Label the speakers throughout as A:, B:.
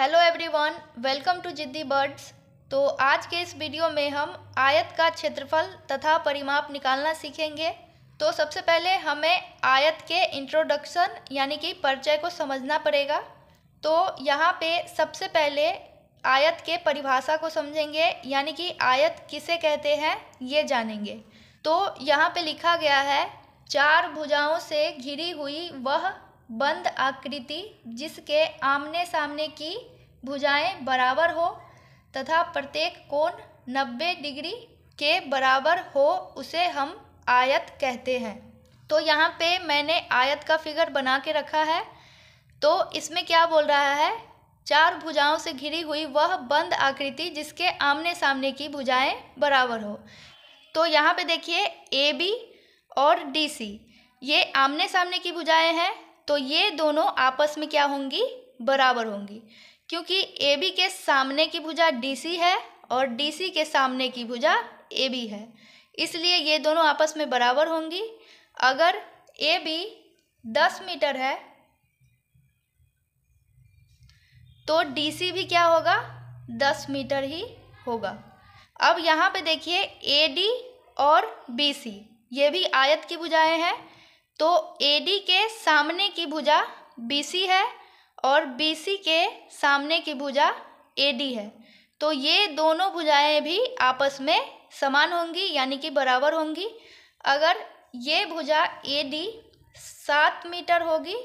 A: Hello everyone, welcome to Ziddi birds. तो आज के इस वीडियो में हम आयत का क्षेत्रफल तथा परिमाप निकालना सीखेंगे। तो सबसे पहले हमें आयत के इंट्रोडक्शन यानी कि परिचय को समझना पड़ेगा। तो यहाँ पे सबसे पहले आयत के परिभाषा को समझेंगे, यानी कि आयत किसे कहते हैं, ये जानेंगे। तो यहाँ पे लिखा गया है, चार भुजाओं से घिरी हुई वह बंद आकृति जिसके आमने सामने की भुजाएँ बराबर हो तथा प्रत्येक कोण 90 डिग्री के बराबर हो उसे हम आयत कहते हैं। तो यहाँ पे मैंने आयत का फिगर बना के रखा है। तो इसमें क्या बोल रहा है? चार भुजाओं से घिरी हुई वह बंद आकृति जिसके आमने सामने की भुजाएँ बराबर हो। तो यहाँ पे देखिए ए बी और डी सी, ये आमने सामने की भुजाएँ हैं। तो ये दोनों आपस में क्या होंगी? बराबर होंगी। क्योंकि ए बी के सामने की भुजा डी सी है और डी सी के सामने की भुजा ए बी है। इसलिए ये दोनों आपस में बराबर होंगी। अगर ए बी दस मीटर है तो डी सी भी क्या होगा? दस मीटर ही होगा। अब यहाँ पे देखिए ए डी और बी सी ये भी आयत की भुजाएँ हैं। तो ए डी के सामने की भुजा बी सी है और बी सी के सामने की भुजा ए डी है। तो ये दोनों भुजाएँ भी आपस में समान होंगी, यानी कि बराबर होंगी। अगर ये भुजा ए डी सात मीटर होगी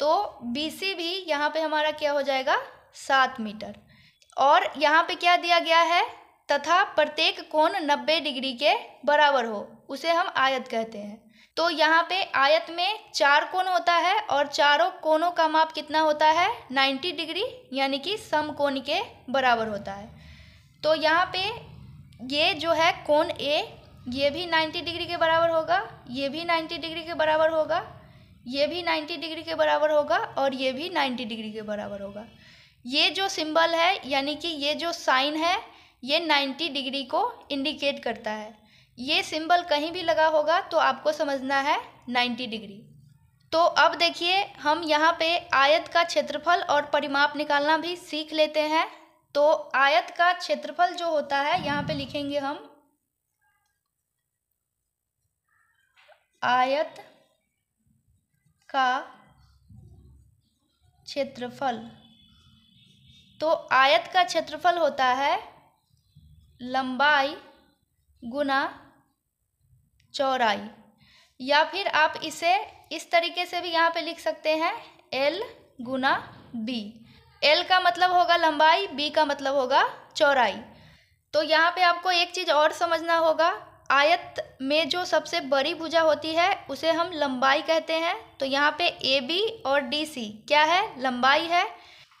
A: तो बी सी भी यहाँ पे हमारा क्या हो जाएगा? सात मीटर। और यहाँ पे क्या दिया गया है? तथा प्रत्येक कोण नब्बे डिग्री के बराबर हो, उसे हम आयत कहते हैं। तो यहाँ पे आयत में चार कोण होता है और चारों कोणों का माप कितना होता है? नाइन्टी डिग्री, यानी कि समकोण के बराबर होता है। तो यहाँ पे ये जो है कोण ए ये भी नाइन्टी डिग्री के बराबर होगा, ये भी नाइन्टी डिग्री के बराबर होगा, ये भी नाइन्टी डिग्री के बराबर होगा और ये भी नाइन्टी डिग्री के बराबर होगा। ये जो सिंबल है, यानी कि ये जो साइन है, ये नाइन्टी डिग्री को इंडिकेट करता है। ये सिंबल कहीं भी लगा होगा तो आपको समझना है नाइन्टी डिग्री। तो अब देखिए, हम यहाँ पे आयत का क्षेत्रफल और परिमाप निकालना भी सीख लेते हैं। तो आयत का क्षेत्रफल जो होता है, यहाँ पे लिखेंगे हम। आयत का क्षेत्रफल। तो आयत का क्षेत्रफल होता है लंबाई गुना चौड़ाई। या फिर आप इसे इस तरीके से भी यहाँ पे लिख सकते हैं एल गुना बी एल का मतलब होगा लंबाई बी का मतलब होगा चौड़ाई। तो यहाँ पे आपको एक चीज़ और समझना होगा, आयत में जो सबसे बड़ी भुजा होती है, उसे हम लंबाई कहते हैं। तो यहाँ पे ए बी और डी सी क्या है? लंबाई है।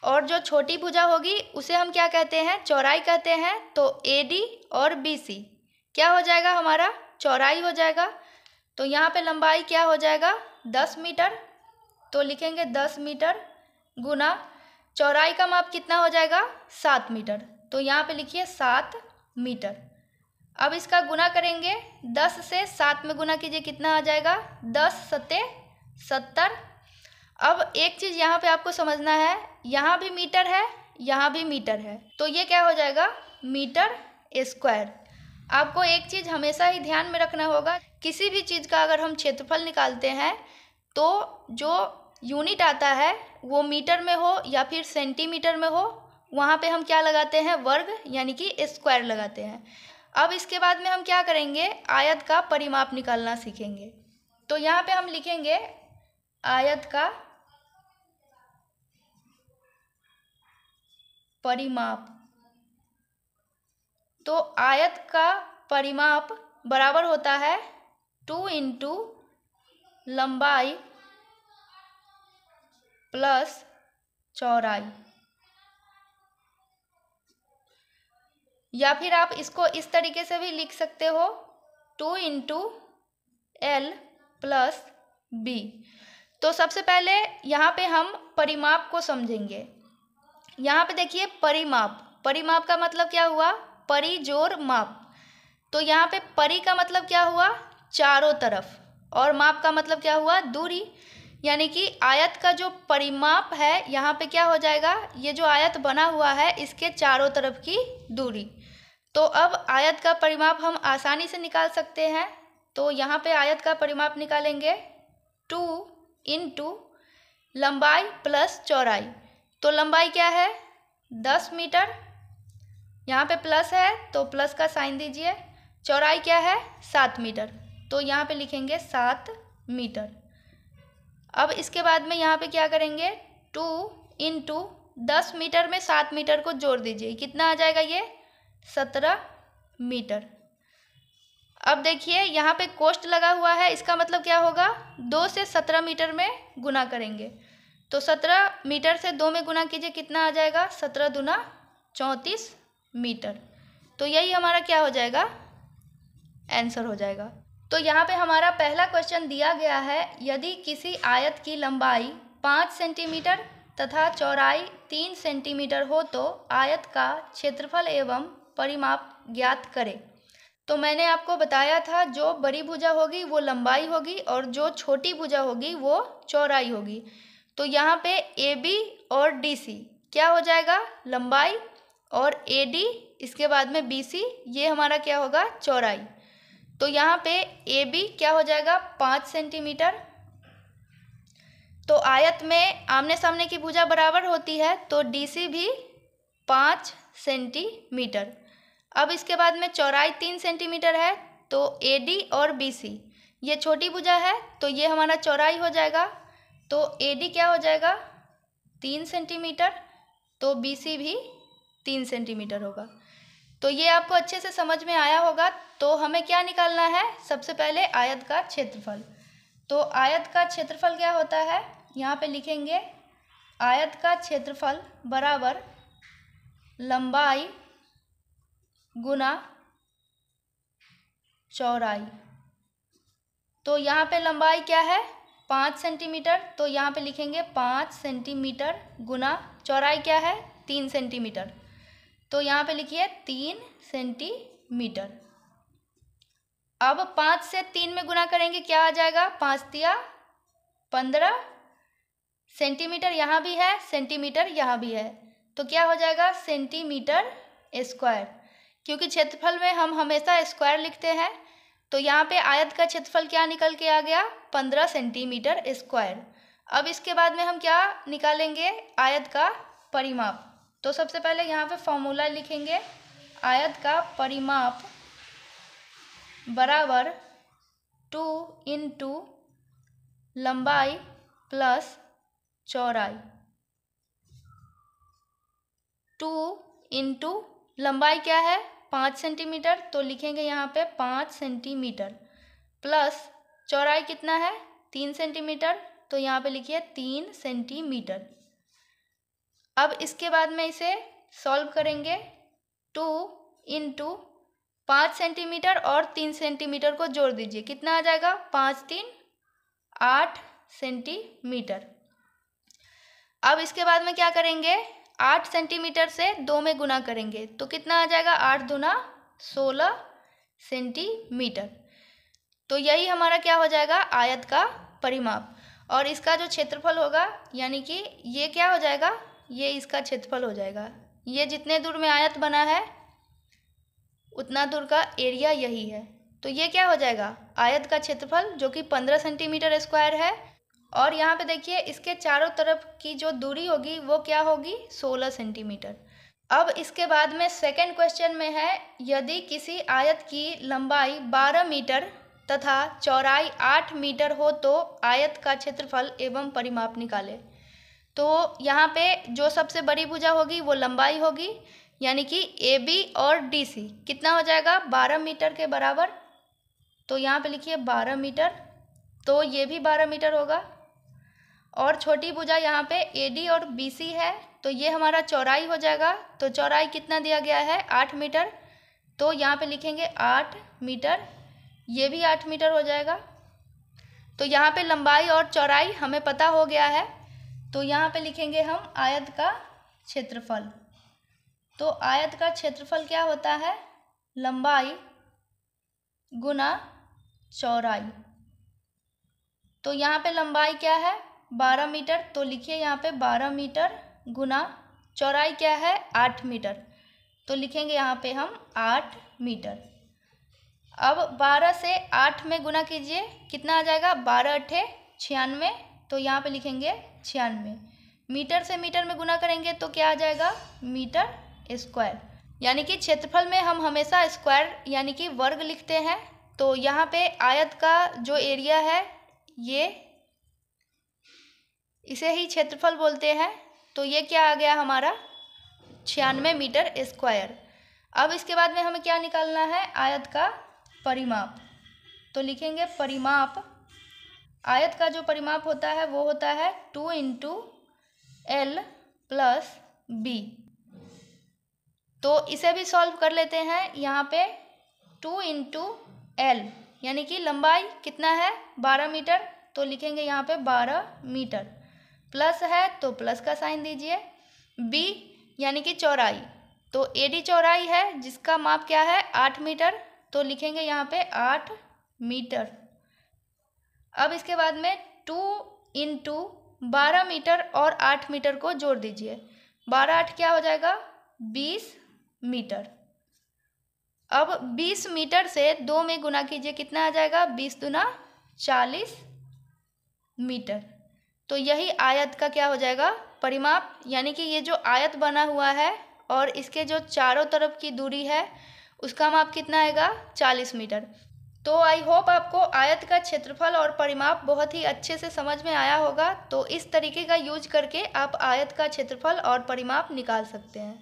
A: और जो छोटी भुजा होगी, उसे हम क्या कहते हैं? चौड़ाई कहते हैं। तो ए डी और बी सी क्या हो जाएगा हमारा? चौड़ाई हो जाएगा। तो यहाँ पे लंबाई क्या हो जाएगा? दस मीटर। तो लिखेंगे दस मीटर गुना चौड़ाई का माप कितना हो जाएगा? सात मीटर। तो यहाँ पे लिखिए सात मीटर। अब इसका गुना करेंगे। दस से सात में गुना कीजिए कितना आ जाएगा? दस सत्ते सत्तर। अब एक चीज़ यहाँ पे आपको समझना है। यहाँ भी मीटर है, यहाँ भी मीटर है। तो ये क्या हो जाएगा? Metre square. आपको एक चीज़ हमेशा ही ध्यान में रखना होगा, किसी भी चीज़ का अगर हम क्षेत्रफल निकालते हैं तो जो यूनिट आता है, वो मीटर में हो या फिर सेंटीमीटर में हो, वहाँ पे हम क्या लगाते हैं? वर्ग, यानी कि स्क्वायर लगाते हैं। अब इसके बाद में हम क्या करेंगे? आयत का परिमाप निकालना सीखेंगे। तो यहाँ पे हम लिखेंगे आयत का परिमाप। तो आयत का परिमाप बराबर होता है टू इंटू लंबाई प्लस चौड़ाई। या फिर आप इसको इस तरीके से भी लिख सकते हो, two into L plus B. तो सबसे पहले यहाँ पे हम परिमाप को समझेंगे। यहाँ पे देखिए परिमाप। परिमाप का मतलब क्या हुआ? परी ज़ोर माप। तो यहाँ पे परी का मतलब क्या हुआ? चारों तरफ़। और माप का मतलब क्या हुआ? दूरी। यानी कि आयत का जो परिमाप है, यहाँ पे क्या हो जाएगा? ये जो आयत बना हुआ है, इसके चारों तरफ़ की दूरी। तो अब आयत का परिमाप हम आसानी से निकाल सकते हैं। तो यहाँ पे आयत का परिमाप निकालेंगे। टू इन टू लंबाई प्लस चौड़ाई। तो लंबाई क्या है? दस मीटर। यहाँ पे प्लस है तो प्लस का साइन दीजिए। चौड़ाई क्या है? सात मीटर। तो यहाँ पे लिखेंगे सात मीटर। अब इसके बाद में यहाँ पे क्या करेंगे? टू इन टू दस मीटर में सात मीटर को जोड़ दीजिए। कितना आ जाएगा ये? सत्रह मीटर। अब देखिए, यहाँ पे कोष्ट लगा हुआ है। इसका मतलब क्या होगा? दो से सत्रह मीटर में गुना करेंगे। तो सत्रह मीटर से दो में गुना कीजिए, कितना आ जाएगा? सत्रह दुना चौंतीस मीटर। तो यही हमारा क्या हो जाएगा? आंसर हो जाएगा। तो यहाँ पे हमारा पहला क्वेश्चन दिया गया है, यदि किसी आयत की लंबाई पाँच सेंटीमीटर तथा चौड़ाई तीन सेंटीमीटर हो तो आयत का क्षेत्रफल एवं परिमाप ज्ञात करें। तो मैंने आपको बताया था, जो बड़ी भुजा होगी वो लंबाई होगी और जो छोटी भुजा होगी वो चौड़ाई होगी। तो यहाँ पे ए बी और डी सी क्या हो जाएगा? लंबाई और ए डी इसके बाद में बी सी ये हमारा क्या होगा? चौड़ाई। तो यहाँ पे ए बी क्या हो जाएगा? पाँच सेंटीमीटर। तो आयत में आमने सामने की भुजा बराबर होती है तो डी सी भी पाँच सेंटीमीटर। अब इसके बाद में चौड़ाई तीन सेंटीमीटर है तो ए डी और बी सी ये छोटी भुजा है तो ये हमारा चौड़ाई हो जाएगा। तो ए डी क्या हो जाएगा? तीन सेंटीमीटर। तो बी सी भी तीन सेंटीमीटर होगा। तो ये आपको अच्छे से समझ में आया होगा। तो हमें क्या निकालना है? सबसे पहले आयत का क्षेत्रफल। तो आयत का क्षेत्रफल क्या होता है? यहाँ पे लिखेंगे, आयत का क्षेत्रफल बराबर लंबाई गुना चौड़ाई। तो यहाँ पे लंबाई क्या है? पाँच सेंटीमीटर। तो यहाँ पे लिखेंगे, पाँच सेंटीमीटर गुना चौड़ाई क्या है? तीन सेंटीमीटर। तो यहाँ पे लिखिए तीन सेंटीमीटर। अब पाँच से तीन में गुना करेंगे, क्या आ जाएगा? पाँच दिया पंद्रह। सेंटीमीटर यहाँ भी है, सेंटीमीटर यहाँ भी है। तो क्या हो जाएगा? Centimetre square. क्योंकि क्षेत्रफल में हम हमेशा स्क्वायर लिखते हैं तो यहाँ पे आयत का क्षेत्रफल क्या निकल के आ गया? पंद्रह सेंटीमीटर स्क्वायर। अब इसके बाद में हम क्या निकालेंगे? आयत का परिमाप। तो सबसे पहले यहाँ पे फॉर्मूला लिखेंगे। आयत का परिमाप बराबर टू इन टू लंबाई प्लस चौड़ाई। टू इंटू लंबाई क्या है? पाँच सेंटीमीटर तो लिखेंगे यहाँ पे पाँच सेंटीमीटर प्लस चौड़ाई कितना है? तीन सेंटीमीटर तो यहाँ पे लिखिए तीन सेंटीमीटर अब इसके बाद में इसे सॉल्व करेंगे टू इंटू पाँच सेंटीमीटर और तीन सेंटीमीटर को जोड़ दीजिए। कितना आ जाएगा? पाँच, तीन, आठ सेंटीमीटर अब इसके बाद में क्या करेंगे? आठ सेंटीमीटर से दो में गुना करेंगे। तो कितना आ जाएगा? आठ दुना सोलह सेंटीमीटर तो यही हमारा क्या हो जाएगा? आयत का परिमाप। और इसका जो क्षेत्रफल होगा, यानी कि ये क्या हो जाएगा? ये इसका क्षेत्रफल हो जाएगा। ये जितने दूर में आयत बना है, उतना दूर का एरिया यही है। तो ये क्या हो जाएगा? आयत का क्षेत्रफल जो कि पंद्रह सेंटीमीटर स्क्वायर है और यहाँ पे देखिए, इसके चारों तरफ़ की जो दूरी होगी, वो क्या होगी? सोलह सेंटीमीटर अब इसके बाद में सेकेंड क्वेश्चन में है, यदि किसी आयत की लंबाई बारह मीटर तथा चौड़ाई आठ मीटर हो तो आयत का क्षेत्रफल एवं परिमाप निकाले। तो यहाँ पे जो सबसे बड़ी भुजा होगी वो लंबाई होगी, यानी कि ए बी और डी सी। कितना हो जाएगा? बारह मीटर के बराबर। तो यहाँ पे लिखिए बारह मीटर। तो ये भी बारह मीटर होगा। और छोटी भुजा यहाँ पे ए डी और बी सी है। तो ये हमारा चौड़ाई हो जाएगा। तो चौड़ाई कितना दिया गया है? आठ मीटर। तो यहाँ पे लिखेंगे आठ मीटर। ये भी आठ मीटर हो जाएगा। तो यहाँ पे लंबाई और चौड़ाई हमें पता हो गया है। तो यहाँ पे लिखेंगे हम आयत का क्षेत्रफल। तो आयत का क्षेत्रफल क्या होता है? लंबाई गुना चौड़ाई। तो यहाँ पे लंबाई क्या है? बारह मीटर। तो लिखिए यहाँ पे बारह मीटर गुना चौड़ाई क्या है? आठ मीटर। तो लिखेंगे यहाँ पे हम आठ मीटर। अब बारह से आठ में गुना कीजिए। कितना आ जाएगा? बारह अट्ठे छियानवे। तो यहाँ पे लिखेंगे छियानवे। मीटर से मीटर में गुना करेंगे तो क्या आ जाएगा? Metre square. यानी कि क्षेत्रफल में हम हमेशा स्क्वायर यानी कि वर्ग लिखते हैं। तो यहाँ पे आयत का जो एरिया है, ये इसे ही क्षेत्रफल बोलते हैं। तो ये क्या आ गया हमारा? छियानवे मीटर स्क्वायर। अब इसके बाद में हमें क्या निकालना है? आयत का परिमाप। तो लिखेंगे परिमाप। आयत का जो परिमाप होता है, वो होता है two into L plus B. तो इसे भी सॉल्व कर लेते हैं यहाँ पे टू इंटू एल, यानी कि लंबाई कितना है? बारह मीटर तो लिखेंगे यहाँ पे बारह मीटर। प्लस है तो प्लस का साइन दीजिए। बी, यानी कि चौड़ाई। तो ए डी चौड़ाई है, जिसका माप क्या है? आठ मीटर तो लिखेंगे यहाँ पे आठ मीटर। अब इसके बाद में टू इंटू बारह मीटर और आठ मीटर को जोड़ दीजिए। बारह आठ क्या हो जाएगा? बीस मीटर। अब बीस मीटर से दो में गुना कीजिए, कितना आ जाएगा? बीस दुना चालीस मीटर। तो यही आयत का क्या हो जाएगा? परिमाप, यानी कि ये जो आयत बना हुआ है और इसके जो चारों तरफ़ की दूरी है, उसका माप कितना आएगा? चालीस मीटर। तो आई होप आपको आयत का क्षेत्रफल और परिमाप बहुत ही अच्छे से समझ में आया होगा। तो इस तरीके का यूज़ करके आप आयत का क्षेत्रफल और परिमाप निकाल सकते हैं।